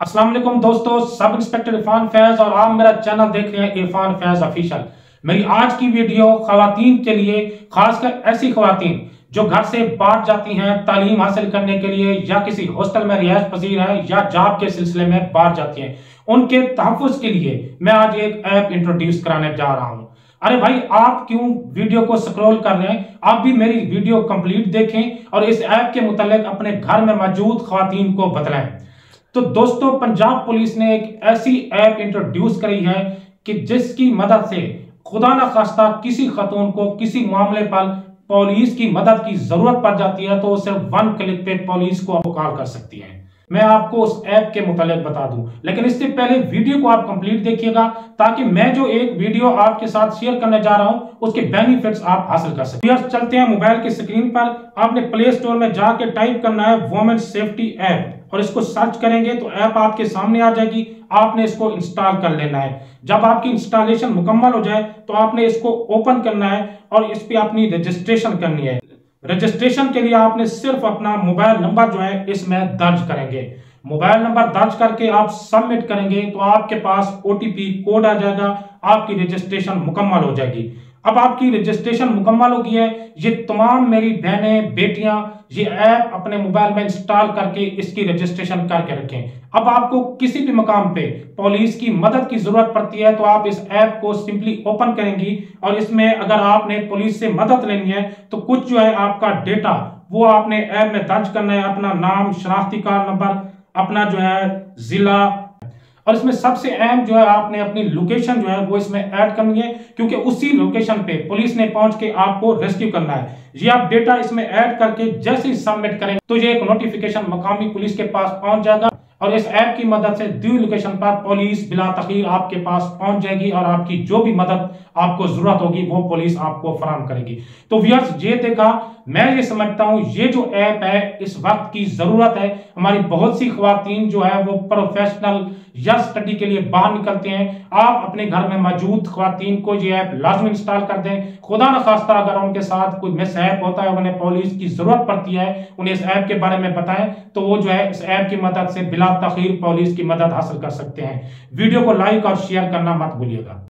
वालेकुम दोस्तों, sub inspector Irfan Faiz और आप मेरा चैनल देख रहे हैं इरफान फैज ऑफिशियल। मेरी आज की वीडियो खातन के लिए, खासकर ऐसी खातन जो घर से बाहर जाती हैं तालीम हासिल करने के लिए या किसी हॉस्टल में रिहायश पसीर है या जॉब के सिलसिले में बाहर जाती हैं। उनके तहफ़ के लिए मैं आज एक ऐप इंट्रोड्यूस कराने जा रहा हूँ। अरे भाई, आप क्यों वीडियो को स्क्रॉल कर रहे हैं? आप भी मेरी वीडियो कंप्लीट देखें और इस ऐप के मुतालिक अपने घर में मौजूद खातन को बदलें तो दोस्तों, पंजाब पुलिस ने एक ऐसी ऐप इंट्रोड्यूस करी है कि जिसकी मदद से खुदा न खास्ता किसी खतून को किसी मामले पर पुलिस की मदद की ज़रूरत पड़ जाती है तो उसे वन क्लिक पे पुलिस को कॉल कर सकती है। मैं आपको उस ऐप के मुतालिक बता दूँ। लेकिन इससे पहले वीडियो को आप कंप्लीट देखिएगा, ताकि मैं जो एक वीडियो आपके साथ शेयर करने जा रहा हूँ, उसके बेनिफिट्स आप हासिल कर सकते चलते हैं मोबाइल की स्क्रीन पर। आपने प्ले स्टोर में जाके टाइप करना है वोमेन सेफ्टी ऐप और इसको सर्च करेंगे तो ऐप आपके सामने आ जाएगी। आपने इसको इंस्टॉल कर लेना है। जब आपकी इंस्टॉलेशन मुकम्मल हो जाए तो आपने इसको ओपन करना है और इस पर अपनी रजिस्ट्रेशन करनी है। रजिस्ट्रेशन के लिए आपने सिर्फ़ अपना मोबाइल नंबर जो है इसमें दर्ज करेंगे। मोबाइल नंबर दर्ज करके आप सबमिट करेंगे तो आपके पास ओटीपी कोड आ जाएगा, आपकी रजिस्ट्रेशन मुकम्मल हो जाएगी। अब आपकी रजिस्ट्रेशन मुकम्मल हो गई है। ये तमाम मेरी बहनें, बेटियाँ, ये ऐप अपने मोबाइल में इंस्टॉल करके इसकी रजिस्ट्रेशन करके रखें। अब आपको किसी भी मकाम पे पुलिस की मदद की ज़रूरत पड़ती है तो आप इस ऐप को सिंपली ओपन करेंगी और इसमें अगर आपने पुलिस से मदद लेनी है तो कुछ जो है आपका डेटा वो आपने ऐप में दर्ज करना है। अपना नाम, शनाख्ती कार्ड नंबर अपना जो है जिला और इसमें सबसे अहम जो है, आपने अपनी लोकेशन जो है, वो इसमें ऐड करनी है, क्योंकि उसी लोकेशन पे पुलिस ने पहुँच के आपको रेस्क्यू करना है। ये आप डेटा इसमें ऐड करके जैसे ही सबमिट करेंगे तो ये एक नोटिफिकेशन मकामी पुलिस के पास पहुँच जाएगा। और इस ऐप की मदद से दी लोकेशन पर पुलिस बिला तखीर आपके पास पहुँच जाएगी और आपकी जो भी मदद आपको ज़रूरत होगी, वो पुलिस आपको फराम करेगी। तो व्यर्स ये देखा, मैं ये समझता हूँ, ये जो ऐप है, इस वक्त की ज़रूरत है। हमारी बहुत सी खातन जो है, वो प्रोफेशनल या स्टडी के लिए बाहर निकलते हैं। आप अपने घर में मौजूद खातन को ये ऐप लाजमी इंस्टॉल कर दें। खुदा न खास्ता, अगर उनके साथ कोई मिस ऐप होता है, उन्हें पुलिस की ज़रूरत पड़ती है, उन्हें इस ऐप के बारे में बताएँ तो वो जो है, इस ऐप की मदद से बिला तखीर पॉलिस की मदद हासिल कर सकते हैं। वीडियो को लाइक और शेयर करना मत भूलिएगा।